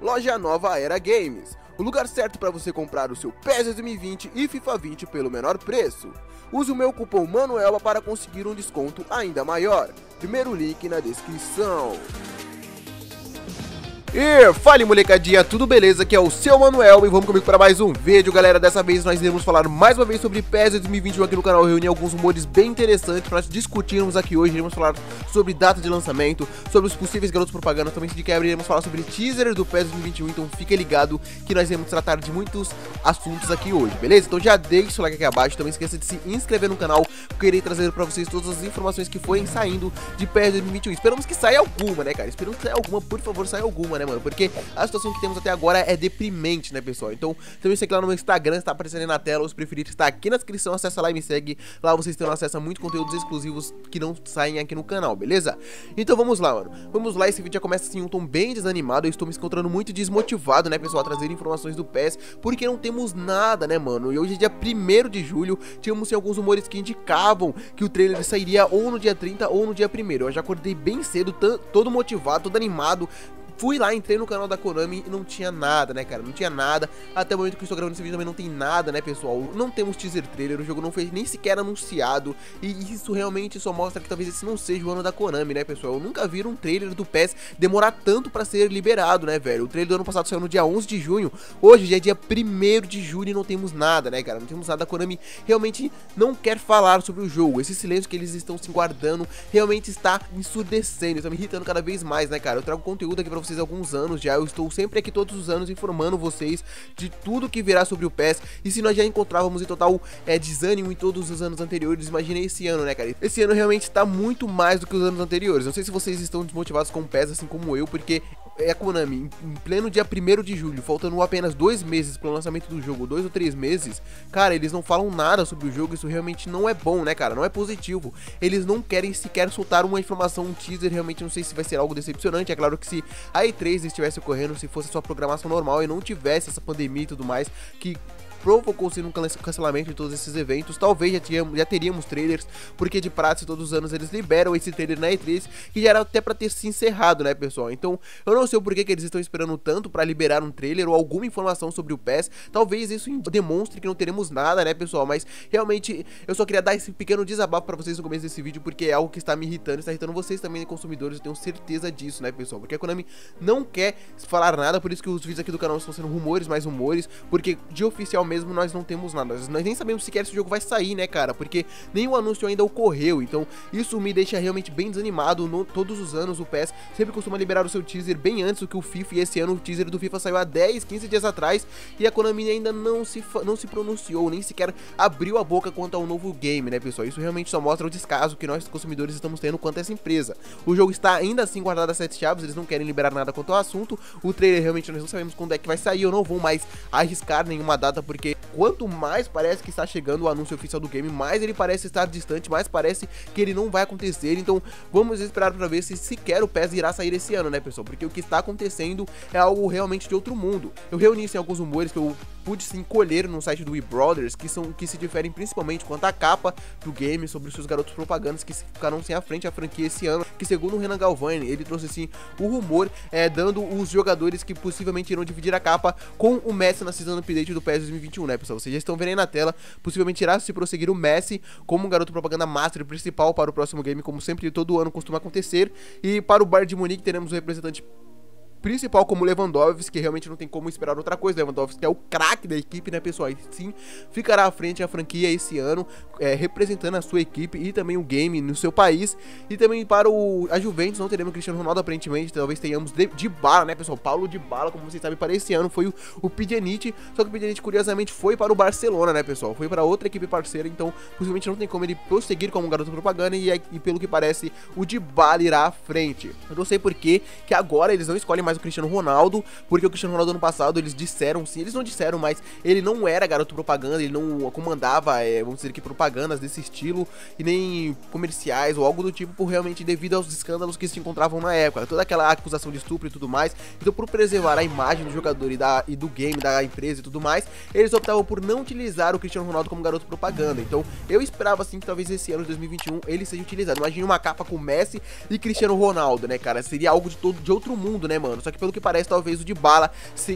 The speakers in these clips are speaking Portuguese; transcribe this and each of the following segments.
Loja Nova Era Games, o lugar certo para você comprar o seu PES 2020 e FIFA 20 pelo menor preço. Use o meu cupom MANUELA para conseguir um desconto ainda maior. Primeiro link na descrição. E fale molecadinha, tudo beleza? Aqui é o seu Manuel e vamos comigo para mais um vídeo, galera. Dessa vez nós iremos falar mais uma vez sobre PES 2021 aqui no canal. Eu reuni alguns rumores bem interessantes para discutirmos aqui hoje. Iremos falar sobre data de lançamento, sobre os possíveis garotos propaganda. Também de quebra iremos falar sobre teaser do PES 2021. Então fique ligado que nós iremos tratar de muitos assuntos aqui hoje, beleza? Então já deixa o like aqui abaixo. Também esqueça de se inscrever no canal, porque irei trazer para vocês todas as informações que forem saindo de PES 2021. Esperamos que saia alguma, né, cara? Esperamos que saia alguma, por favor, saia alguma né, mano? Porque a situação que temos até agora é deprimente, né, pessoal? Então, também segue lá no meu Instagram, está aparecendo aí na tela, os preferidos está aqui na descrição, acessa lá e me segue. Lá vocês terão acesso a muitos conteúdos exclusivos que não saem aqui no canal, beleza? Então vamos lá, mano. Vamos lá, esse vídeo já começa assim um tom bem desanimado, eu estou me encontrando muito desmotivado, né, pessoal, a trazer informações do PES, porque não temos nada, né, mano? E hoje é dia 1 de julho, tínhamos alguns rumores que indicavam que o trailer sairia ou no dia 30 ou no dia 1 Eu já acordei bem cedo, todo motivado, todo animado, Fui lá, entrei no canal da Konami e não tinha nada, né, cara? Não tinha nada. Até o momento que eu estou gravando esse vídeo também não tem nada, né, pessoal? Não temos teaser trailer, o jogo não foi nem sequer anunciado. E isso realmente só mostra que talvez esse não seja o ano da Konami, né, pessoal? Eu nunca vi um trailer do PES demorar tanto pra ser liberado, né, velho? O trailer do ano passado saiu no dia 11 de junho. Hoje já é dia 1 de julho e não temos nada, né, cara? Não temos nada. A Konami realmente não quer falar sobre o jogo. Esse silêncio que eles estão se guardando realmente está ensurdecendo, está me irritando cada vez mais, né, cara? Eu trago conteúdo aqui pra vocês vocês há alguns anos já. Eu estou sempre aqui todos os anos informando vocês de tudo que virá sobre o PES. E se nós já encontrávamos em total é, desânimo em todos os anos anteriores, imaginei esse ano, né, cara? Esse ano realmente está muito mais do que os anos anteriores. Não sei se vocês estão desmotivados com o PES assim como eu, porque é a Konami, em pleno dia 1 de julho, faltando apenas dois meses para o lançamento do jogo, dois ou três meses, cara, eles não falam nada sobre o jogo, isso realmente não é bom, né, cara? Não é positivo. Eles não querem sequer soltar uma informação, um teaser, realmente não sei se vai ser algo decepcionante. É claro que se a E3 estivesse ocorrendo, se fosse sua programação normal e não tivesse essa pandemia e tudo mais, que provocou-se no cancelamento de todos esses eventos. Talvez já, tínhamos, já teríamos trailers, porque de prática todos os anos eles liberam esse trailer na E3, que já era até para ter se encerrado, né, pessoal? Então, eu não sei o porquê que eles estão esperando tanto para liberar um trailer ou alguma informação sobre o PES. Talvez isso demonstre que não teremos nada, né, pessoal? Mas realmente eu só queria dar esse pequeno desabafo para vocês no começo desse vídeo, porque é algo que está me irritando, está irritando vocês também, consumidores, eu tenho certeza disso, né, pessoal? Porque a Konami não quer falar nada, por isso que os vídeos aqui do canal estão sendo rumores, mais rumores, porque de oficial mesmo nós não temos nada. Nós nem sabemos sequer se o jogo vai sair, né, cara? Porque nenhum anúncio ainda ocorreu. Então, isso me deixa realmente bem desanimado. No, todos os anos, o PES sempre costuma liberar o seu teaser bem antes do que o FIFA. E esse ano, o teaser do FIFA saiu há 10, 15 dias atrás. E a Konami ainda não se, não se pronunciou, nem sequer abriu a boca quanto ao novo game, né, pessoal? Isso realmente só mostra o descaso que nós, consumidores, estamos tendo quanto a essa empresa. O jogo está ainda assim guardado a sete chaves, eles não querem liberar nada quanto ao assunto. O trailer realmente nós não sabemos quando é que vai sair. Eu não vou mais arriscar nenhuma data, porque quanto mais parece que está chegando o anúncio oficial do game, mais ele parece estar distante, mais parece que ele não vai acontecer. Então vamos esperar para ver se sequer o PES irá sair esse ano, né, pessoal? Porque o que está acontecendo é algo realmente de outro mundo. Eu reuni em alguns rumores que eu pude se encolher no site do We Brothers, que são que se diferem principalmente quanto à capa do game, sobre os seus garotos propagandas que ficaram sem a frente a franquia esse ano, que segundo o Renan Galvani, ele trouxe assim o rumor é, dando os jogadores que possivelmente irão dividir a capa com o Messi na season update do PES 2021, né, pessoal? Vocês já estão vendo aí na tela, possivelmente irá se prosseguir o Messi como um garoto propaganda master principal para o próximo game, como sempre todo ano costuma acontecer, e para o Bar de Munique teremos o representante principal como Lewandowski, que realmente não tem como esperar outra coisa. Lewandowski é o craque da equipe, né, pessoal? E sim, ficará à frente a franquia esse ano, é, representando a sua equipe e também o game no seu país. E também para o, a Juventus, não teremos Cristiano Ronaldo aparentemente, talvez tenhamos de, de bala, né, pessoal? Paulo de bala, como vocês sabem, para esse ano foi o, o só que o Pjanic curiosamente foi para o Barcelona, né, pessoal? Foi para outra equipe parceira, então possivelmente não tem como ele prosseguir como um garoto propaganda e, e pelo que parece o de bala irá à frente. Eu não sei por que que agora eles não escolhem mais o Cristiano Ronaldo, porque o Cristiano Ronaldo ano passado eles disseram, sim, eles não disseram, mas ele não era garoto propaganda, ele não comandava, é, vamos dizer que propagandas desse estilo e nem comerciais ou algo do tipo, por realmente devido aos escândalos que se encontravam na época, toda aquela acusação de estupro e tudo mais. Então, por preservar a imagem do jogador e, da, e do game, da empresa e tudo mais, eles optavam por não utilizar o Cristiano Ronaldo como garoto propaganda. Então, eu esperava assim que talvez esse ano de 2021 ele seja utilizado. Imagine uma capa com Messi e Cristiano Ronaldo, né, cara? Seria algo de todo de outro mundo, né, mano? Ano. Só que pelo que parece, talvez o Dybala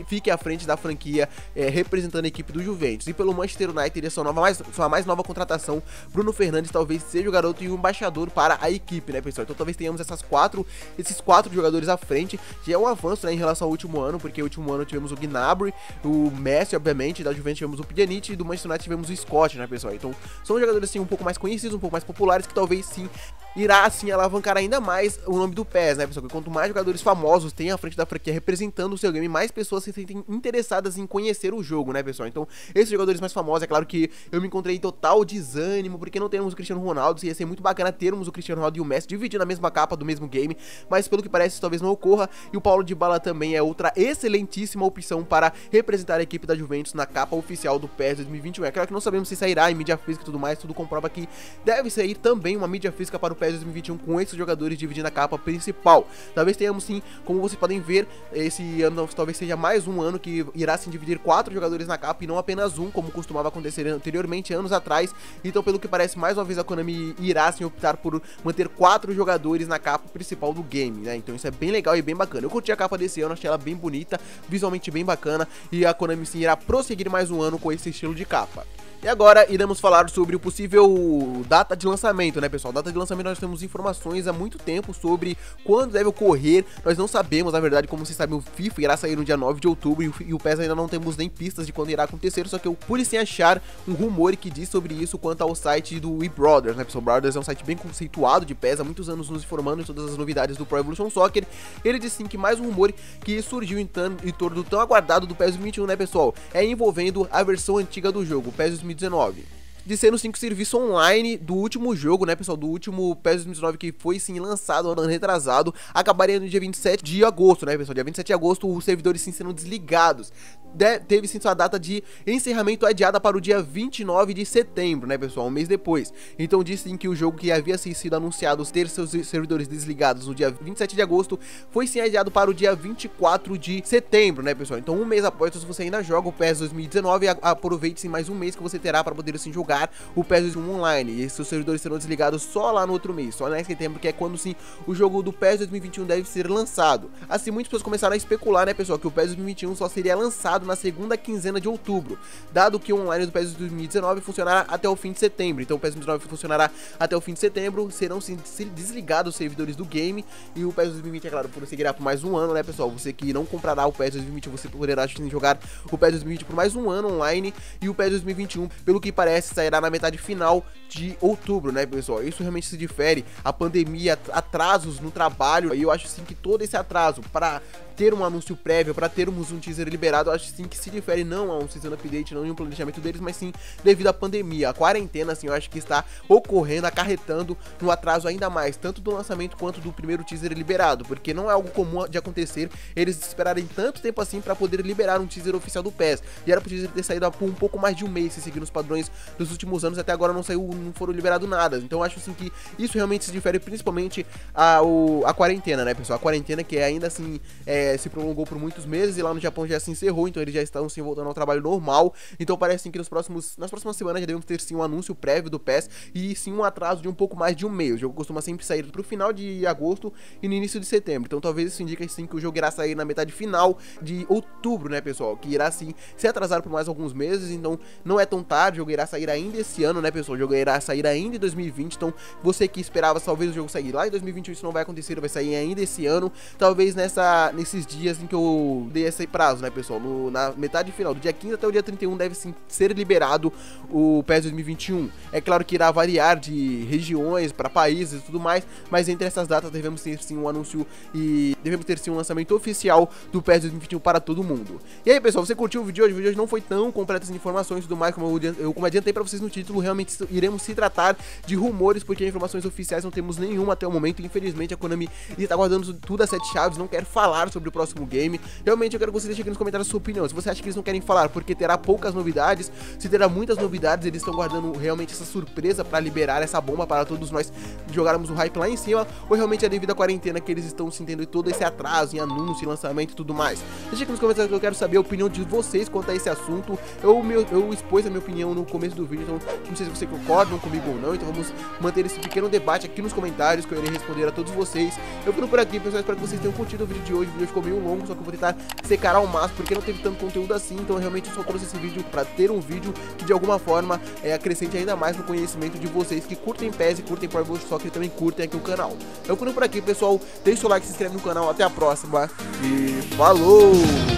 fique à frente da franquia, é, representando a equipe do Juventus. E pelo Manchester United, sua, nova, mais, sua mais nova contratação, Bruno Fernandes talvez seja o garoto e o embaixador para a equipe, né, pessoal? Então talvez tenhamos essas quatro, esses quatro jogadores à frente. Já é um avanço, né, em relação ao último ano, porque o último ano tivemos o Gnabry, o Messi, obviamente, da Juventus tivemos o Pjanic e do Manchester United tivemos o Scott, né, pessoal? Então são jogadores, assim, um pouco mais conhecidos, um pouco mais populares, que talvez sim irá assim alavancar ainda mais o nome do PES, né, pessoal? Porque quanto mais jogadores famosos tem à frente da franquia representando o seu game, mais pessoas se sentem interessadas em conhecer o jogo, né, pessoal? Então, esses jogadores mais famosos, é claro que eu me encontrei em total desânimo, porque não temos o Cristiano Ronaldo, ia ser muito bacana termos o Cristiano Ronaldo e o Messi dividindo a mesma capa do mesmo game, mas pelo que parece, isso talvez não ocorra, e o Paulo de Bala também é outra excelentíssima opção para representar a equipe da Juventus na capa oficial do PES 2021. É claro que não sabemos se sairá em mídia física e tudo mais, tudo comprova que deve sair também uma mídia física para o PES 2021 com esses jogadores dividindo a capa principal. Talvez tenhamos sim, como vocês podem ver, esse ano talvez seja mais um ano que irá sim dividir quatro jogadores na capa e não apenas um, como costumava acontecer anteriormente, anos atrás. Então, pelo que parece, mais uma vez a Konami irá sim optar por manter quatro jogadores na capa principal do game, né? Então isso é bem legal e bem bacana. Eu curti a capa desse ano, achei ela bem bonita, visualmente bem bacana e a Konami sim irá prosseguir mais um ano com esse estilo de capa. E agora iremos falar sobre o possível data de lançamento, né, pessoal? Data de lançamento nós temos informações há muito tempo sobre quando deve ocorrer. Nós não sabemos, na verdade, como vocês sabem, o FIFA irá sair no dia 9 de outubro e o PES ainda não temos nem pistas de quando irá acontecer, só que eu pude sim achar um rumor que diz sobre isso quanto ao site do eBrothers, né, pessoal? Brothers é um site bem conceituado de PES, há muitos anos nos informando de todas as novidades do Pro Evolution Soccer. Ele disse sim que mais um rumor que surgiu em, em torno do tão aguardado do PES 2021, né, pessoal? É envolvendo a versão antiga do jogo, o PES 2021 2019 de ser no 5 serviço online do último jogo, né, pessoal, do último PES 2019 que foi sim lançado ano retrasado, acabaria no dia 27 de agosto, né, pessoal? Dia 27 de agosto os servidores sim sendo desligados de, teve sim sua data de encerramento adiada para o dia 29 de setembro, né, pessoal? Um mês depois. Então disse que o jogo que havia sido anunciado ter seus servidores desligados no dia 27 de agosto foi sim adiado para o dia 24 de setembro, né, pessoal? Então um mês após, se você ainda joga o PES 2019, aproveite sim mais um mês que você terá para poder assim jogar o PES 2021 online. E seus servidores serão desligados só lá no outro mês, só em setembro, que é quando sim o jogo do PES 2021 deve ser lançado. Assim, muitas pessoas começaram a especular, né, pessoal, que o PES 2021 só seria lançado lançado na segunda quinzena de outubro, dado que o online do PES 2019 funcionará até o fim de setembro. Então o PES 2019 funcionará até o fim de setembro, serão sim desligados os servidores do game e o PES 2020, é claro, prosseguirá por mais um ano, né, pessoal? Você que não comprará o PES 2020, você poderá jogar o PES 2020 por mais um ano online e o PES 2021, pelo que parece, sairá na metade final de outubro, né, pessoal? Isso realmente se difere a pandemia, atrasos no trabalho, e eu acho sim que todo esse atraso para ter um anúncio prévio, para termos um teaser liberado, eu acho sim que se difere não a um season update, não em um planejamento deles, mas sim devido à pandemia. A quarentena, assim, eu acho que está ocorrendo, acarretando no atraso ainda mais, tanto do lançamento quanto do primeiro teaser liberado, porque não é algo comum de acontecer eles esperarem tanto tempo assim para poder liberar um teaser oficial do PES. E era pro teaser ter saído há um pouco mais de um mês, se seguir os padrões dos últimos anos, até agora não saiu, não foram liberados nada. Então eu acho assim que isso realmente se difere principalmente a, o, a quarentena, né, pessoal? A quarentena que ainda assim é, é, se prolongou por muitos meses e lá no Japão já se encerrou, então eles já estão se voltando ao trabalho normal. Então parece que nos próximos, nas próximas semanas já devemos ter sim um anúncio prévio do PES e sim um atraso de um pouco mais de um mês. O jogo costuma sempre sair pro final de agosto e no início de setembro. Então talvez isso indique sim que o jogo irá sair na metade final de outubro, né, pessoal? Que irá sim se atrasar por mais alguns meses, então não é tão tarde, o jogo irá sair ainda esse ano, né, pessoal? O jogo irá sair ainda em 2020, então você que esperava talvez o jogo sair lá em 2021, isso não vai acontecer, vai sair ainda esse ano. Talvez nessa nesse esses dias em que eu dei esse prazo, né, pessoal? No, na metade final, do dia 15 até o dia 31, deve sim ser liberado o PES 2021. É claro que irá variar de regiões para países e tudo mais, mas entre essas datas devemos ter sim um anúncio e devemos ter sim um lançamento oficial do PES 2021 para todo mundo. E aí, pessoal, você curtiu o vídeo hoje? O vídeo hoje não foi tão completo as informações e tudo mais, como eu, eu como adiantei para vocês no título, realmente iremos se tratar de rumores, porque informações oficiais não temos nenhuma até o momento. Infelizmente, a Konami está guardando tudo a sete chaves, não quer falar sobre o próximo game. Realmente eu quero que você deixe aqui nos comentários a sua opinião. Se você acha que eles não querem falar porque terá poucas novidades, se terá muitas novidades, eles estão guardando realmente essa surpresa para liberar essa bomba para todos nós jogarmos o hype lá em cima, ou realmente é devido à quarentena que eles estão sentindo todo esse atraso em anúncio, lançamento e tudo mais. Deixa aqui nos comentários que eu quero saber a opinião de vocês quanto a esse assunto. Eu, meu, eu expus a minha opinião no começo do vídeo então não sei se vocês concordam comigo ou não, então vamos manter esse pequeno debate aqui nos comentários, que eu irei responder a todos vocês. Eu fico por aqui, pessoal, espero que vocês tenham curtido o vídeo de hoje, o vídeo ficou meio longo, só que eu vou tentar secar ao máximo, porque não teve tanto conteúdo assim, então eu realmente só trouxe esse vídeo pra ter um vídeo que de alguma forma é, acrescente ainda mais no conhecimento de vocês que curtem PES e curtem Pro Evolution Soccer e também curtem aqui o canal. Eu fico por aqui, pessoal, deixa o like, se inscreve no canal, até a próxima e falou!